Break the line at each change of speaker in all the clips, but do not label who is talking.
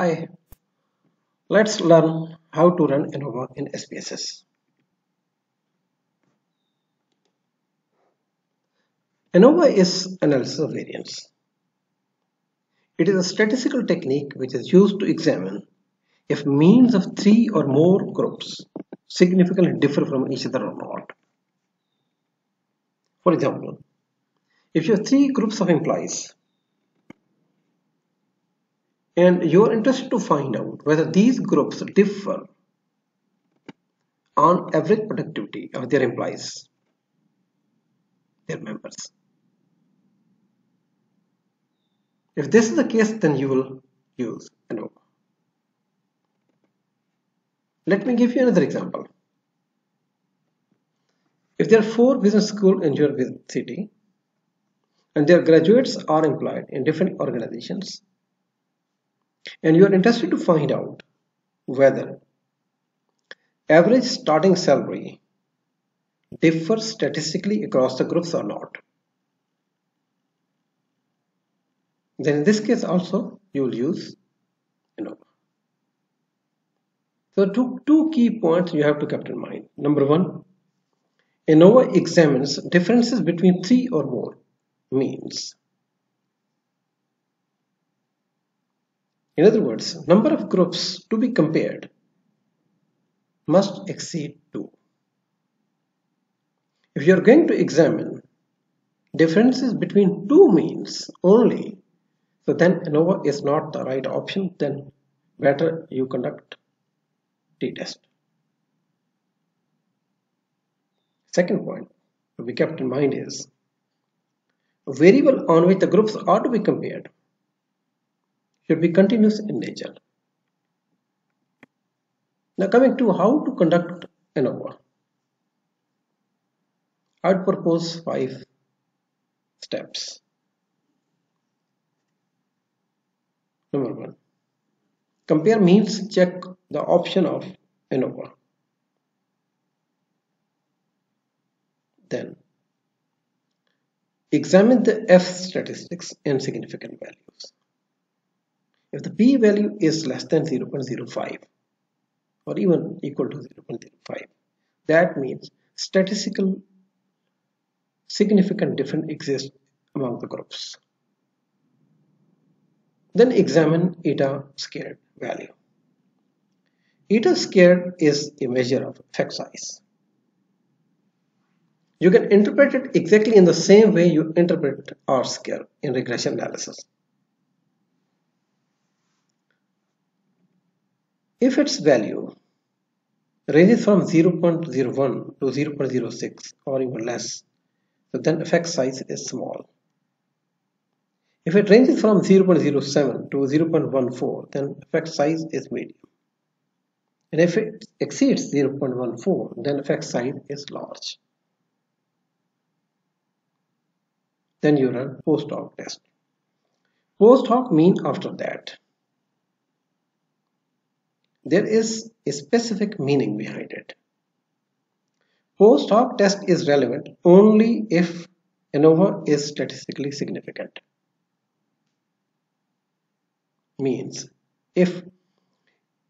Hi, let's learn how to run ANOVA in SPSS. ANOVA is analysis of variance. It is a statistical technique which is used to examine if means of three or more groups significantly differ from each other or not. For example, if you have three groups of employees and you're interested to find out whether these groups differ on average productivity of their employees, their members. If this is the case, then you will use ANOVA. Let me give you another example. If there are four business schools in your city and their graduates are employed in different organizations, and you are interested to find out whether average starting salary differs statistically across the groups or not. Then in this case also you will use ANOVA. So two, two key points you have to keep in mind. Number one, ANOVA examines differences between three or more means. In other words, number of groups to be compared must exceed 2. If you are going to examine differences between two means only, so then ANOVA is not the right option, then better you conduct t-test. Second point to be kept in mind is variable on which the groups are to be compared should be continuous in nature. Now coming to how to conduct ANOVA. I would propose five steps. Number one, compare means check the option of ANOVA. Then examine the F statistics and significant values. If the p value is less than 0.05 or even equal to 0.05, that means statistical significant difference exists among the groups. Then examine eta squared value. Eta squared is a measure of effect size. You can interpret it exactly in the same way you interpret R square in regression analysis. If its value ranges from 0.01 to 0.06 or even less, so then effect size is small. If it ranges from 0.07 to 0.14, then effect size is medium. And if it exceeds 0.14, then effect size is large. Then you run post hoc test. Post hoc mean after that. There is a specific meaning behind it. Post hoc test is relevant only if ANOVA is statistically significant. Means if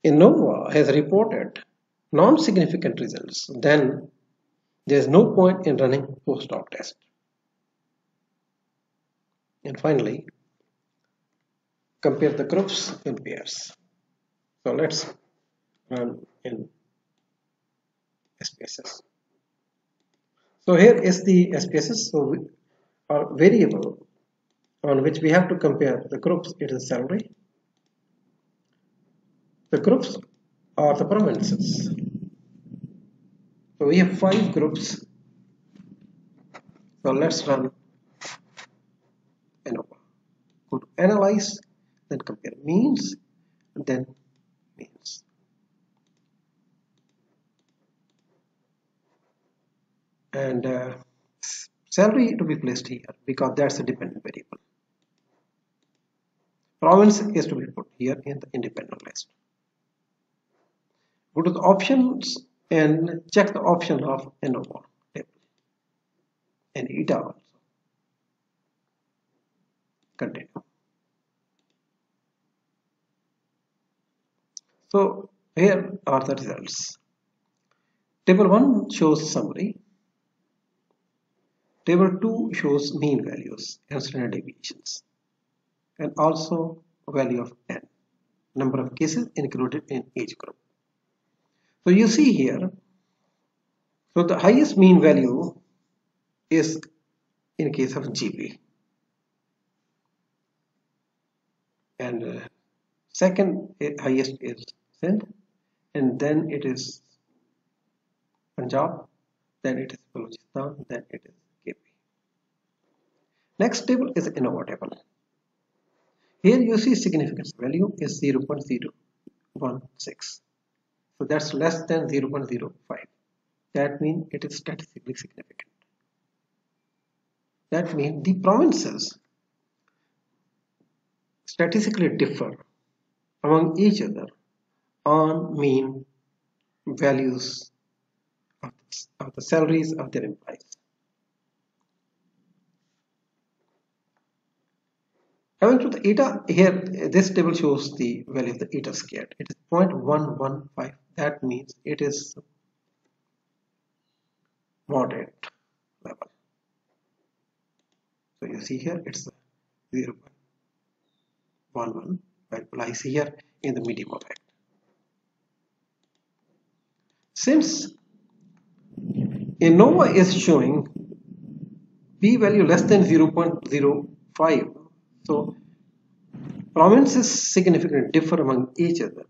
ANOVA has reported non-significant results, then there is no point in running post hoc test. And finally, compare the groups in pairs. So let's run in SPSS. So here is the SPSS. So our variable on which we have to compare the groups it is salary. The groups are the provinces. So we have five groups. So let's run ANOVA. Go to analyze, then compare means, and then means. And uh, salary to be placed here because that's a dependent variable. Province is to be put here in the independent list. Go to the options and check the option of ANOVA table and eta also. Continue. So here are the results. Table 1 shows summary. Table 2 shows mean values and standard deviations and also value of n, number of cases included in each group. So you see here, so the highest mean value is in case of GB and uh, second highest is Sindh and then it is Punjab then it is Balochistan then it is next table is ANOVA table here you see significance. Value is 0.016 so that's less than 0.05 that means it is statistically significant. That means the provinces statistically differ among each other on mean values of, of the salaries of their employees. Coming to the eta, here this table shows the value of the eta squared. It is 0.115. That means it is moderate level. So you see here it's 0 0.11 lies here in the medium of X. Since ANOVA is showing p value less than 0.05 so provinces significantly differ among each other.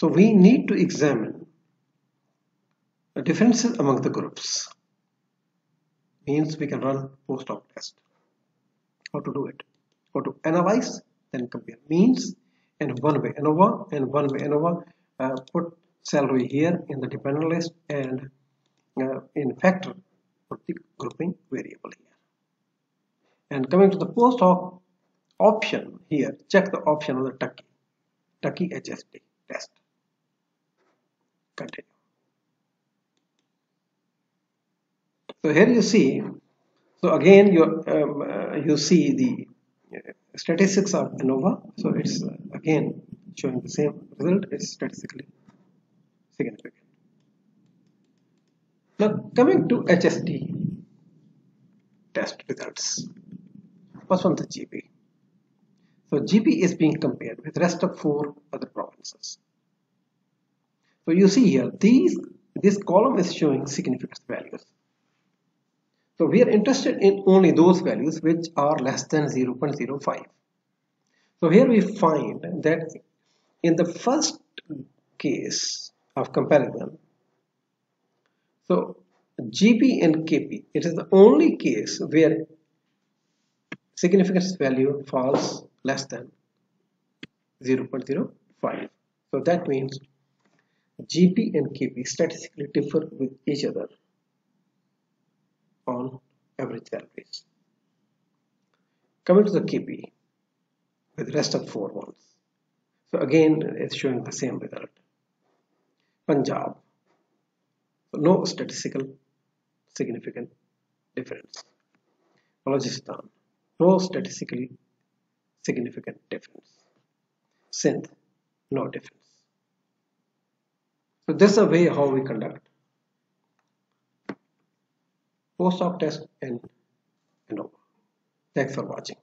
So we need to examine the differences among the groups. Means we can run post hoc test. How to do it? How to analyze then compare. Means and one way ANOVA and one way ANOVA uh, put salary here in the dependent list and uh, in factor put the grouping variable here and coming to the post hoc option here check the option of the Tukey Tukey HSD test. Continue. So here you see so again you um, uh, you see the statistics of ANOVA. So it's uh, again showing the same result. It's statistically significant. Now coming to HSD test results first one the GB so GB is being compared with rest of four other provinces. So you see here these this column is showing significance values. So we are interested in only those values which are less than 0.05. So here we find that in the first case of comparison, so GB and KP, it is the only case where significance value falls less than 0.05. So that means GB and KP statistically differ with each other on average salaries. Coming to the KP with rest of four ones. So again, it's showing the same result. Punjab, so no statistical significant difference. Balochistan, no statistically significant difference. Sindh, no difference. So this is a way how we conduct post hoc test and, and over. Thanks for watching.